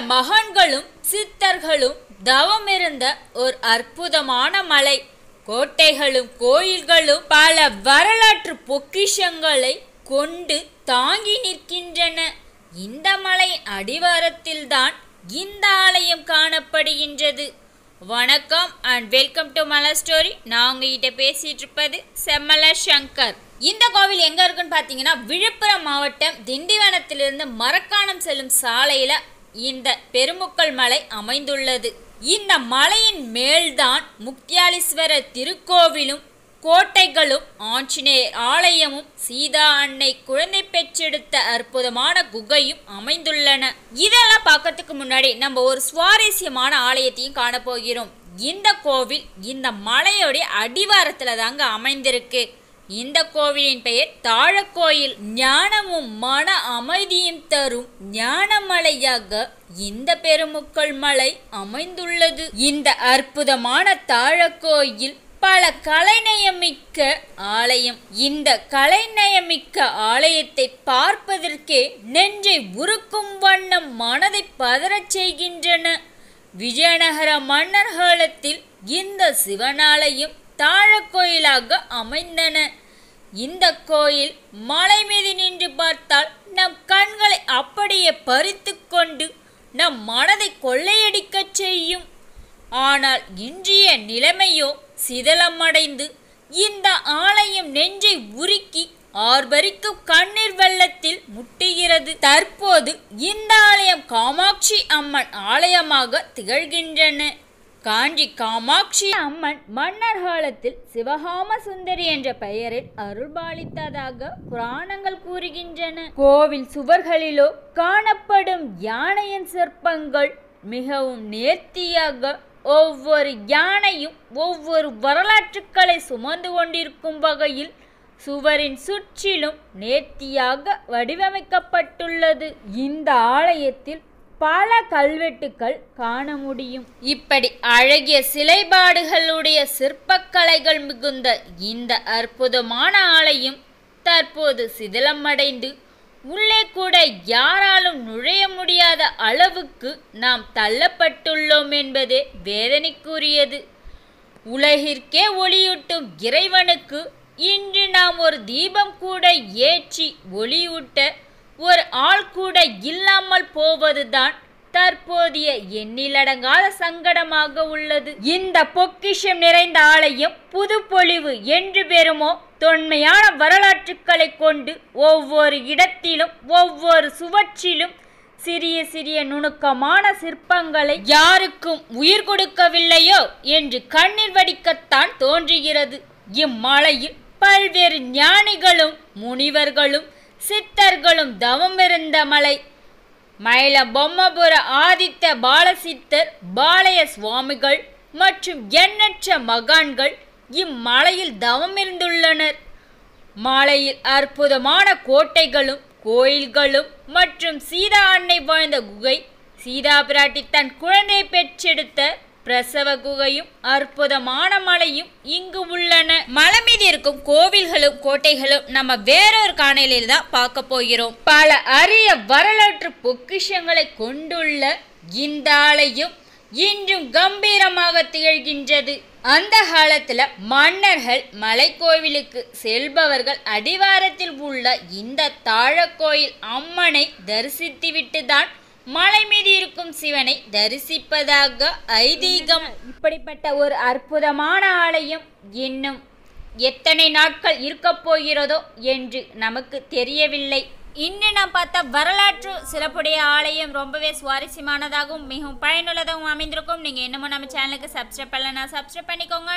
மகான்களும் சித்தர்களும் தவமிருந்த ஒரு அற்புதமான மலை. கோட்டைகளும் கோயில்களும் பல வரலாற்று பொக்கிஷங்களை கொண்டு தாங்கி நிற்கின்றன. இந்த மலையின் அடிவாரத்தில்தான் இந்த ஆலயம் காணப்படுகின்றது. வணக்கம் and welcome to Mala story நான் உங்ககிட்ட பேசிட்டு இருப்பது செம்மல சங்கர். இந்த கோவில் எங்க இருக்குன்னு பார்த்தீங்கன்னா விழுப்புரம் மாவட்டம் திண்டிவனத்திலிருந்து மரக்காணம் செல்லும் சாலையில இந்த பெருமுக்கல் மலை அமைந்துள்ளது. இந்த மலையின் மேல்தான் முக்தியாலீஸ்வரர் திருக்கோவிலும் கோட்டைகளும் ஆஞ்சநேயர் ஆலயமும் சீதா அன்னை குழந்தை பெற்றெடுத்த அற்புதமான குகையும் அமைந்துள்ளன. இதெல்லாம் பார்க்கறதுக்கு முன்னாடி நம்ம ஒரு சுவாரஸ்யமான ஆலயத்தையும் காணப்போகிறோம். இந்த கோவில் இந்த மலையோடைய அடிவாரத்துல தாங்க அமைந்திருக்கு. இந்த கோவிலின் பெயர் தாழக்கோயில். ஞானமும் மன அமைதியும் தரும் ஞானமலையாக இந்த பெருமுக்கள் மலை அமைந்துள்ளது. இந்த அற்புதமான தாழக்கோயில் பல கலைநயமிக்க ஆலயம். இந்த கலைநயமிக்க ஆலயத்தை பார்ப்பதற்கே நெஞ்சை உருக்கும் வண்ணம் மனதை பதறச் செய்கின்றன. விஜயநகர மன்னர் காலத்தில் இந்த சிவனாலயம் தாழக்கோயிலாக அமைந்தன. இந்த கோயில் மலை மீது நின்று பார்த்தால் நம் கண்களை அப்படியே பறித்து கொண்டு நம் மனதை கொள்ளையடிக்கச் செய்யும். ஆனால் இன்றைய நிலைமையோ சிதலமடைந்து இந்த ஆலயம் நெஞ்சை உருக்கி ஆர்பரிக்கும் கண்ணீர் வெள்ளத்தில் முட்டுகிறது. தற்போது இந்த ஆலயம் காமாட்சி அம்மன் ஆலயமாக திகழ்கின்றன. காஞ்சி காமாட்சி அம்மன் மன்னர் காலத்தில் சிவகாம சுந்தரி என்ற பெயரில் அருள்பாலித்ததாக புராணங்கள் கூறுகின்றன. கோவில் சுவர்களிலோ காணப்படும் யானையின் சிற்பங்கள் மிகவும் நேர்த்தியாக ஒவ்வொரு யானையும் ஒவ்வொரு வரலாற்றுக்களை சுமந்து கொண்டிருக்கும் வகையில் சுவரின் சுற்றிலும் நேர்த்தியாக வடிவமைக்கப்பட்டுள்ளது. இந்த ஆலயத்தில் பல கல்வெட்டுக்கள் காண முடியும். இப்படி அழகிய சிலைபாடுகளுடைய சிற்பக்கலைகள் மிகுந்த இந்த அற்புதமான ஆலயம் தற்போது சிதிலமடைந்து உள்ளே கூட யாராலும் நுழைய முடியாத அளவுக்கு நாம் தள்ளப்பட்டுள்ளோம் என்பதே வேதனைக்குரியது. உலகிற்கே ஒளியூட்டும் இறைவனுக்கு இன்று நாம் ஒரு தீபம் கூட ஏற்றி ஒளியூட்ட ஒரு ஆள் கூட இல்லாமல் போவதுதான் தற்போதைய எண்ணிலடங்காத சங்கடமாக உள்ளது. இந்த பொக்கிஷம் நிறைந்த ஆலயம் புதுப்பொழிவு என்று பெறுமோ? தொன்மையான வரலாற்றுக்களை கொண்டு ஒவ்வொரு இடத்திலும் ஒவ்வொரு சுவற்றிலும் சிறிய சிறிய நுணுக்கமான சிற்பங்களை யாருக்கும் உயிர் கொடுக்கவில்லையோ என்று கண்ணீர் வடிக்கத்தான் தோன்றுகிறது. இம்மலையில் பல்வேறு ஞானிகளும் முனிவர்களும் சித்தர்களும் தவமிருந்த மலை. மயில பொம்மபுர ஆதித்த பாலசித்தர் பாலய சுவாமிகள் மற்றும் எண்ணற்ற மகான்கள் இம்மலையில் தவமிருந்துள்ளனர் மலையில் அற்புதமான கோட்டைகளும் கோயில்களும் மற்றும் சீதா அன்னை வாழ்ந்த குகை. சீதா பிராட்டி தன் குழந்தை பெற்றெடுத்த பிரசவ குகையும் அற்புதமான மலையும் இங்கு உள்ளன. மலை மீது இருக்கும் கோவில்களும் கோட்டைகளும் நம்ம வேறொரு காணொலியில் தான் பார்க்க போகிறோம். பல அரிய வரலாற்று பொக்கிஷங்களை கொண்டுள்ள இந்த ஆலயம் இன்றும் கம்பீரமாக திகழ்கின்றது. அந்த காலத்துல மன்னர்கள் மலைக்கோவிலுக்கு செல்பவர்கள் அடிவாரத்தில் உள்ள இந்த தாழக்கோயில் அம்மனை தரிசித்துவிட்டு தான் மலை மீது இருக்கும் சிவனை தரிசிப்பதாக ஐதீகம். இப்படிப்பட்ட ஒரு அற்புதமான ஆலயம் இன்னும் எத்தனை நாட்கள் இருக்கப் போகிறதோ என்று நமக்கு தெரியவில்லை. இன்னும் நான் பார்த்த வரலாற்று சிறப்புடைய ஆலயம் ரொம்பவே சுவாரஸ்யமானதாகவும் மிகவும் பயனுள்ளதாகவும் அமைந்திருக்கும். நீங்கள் என்னமோ நம்ம சேனலுக்கு சப்ஸ்கிரைப் பண்ணலன்னா சப்ஸ்கிரைப் பண்ணிக்கோங்க.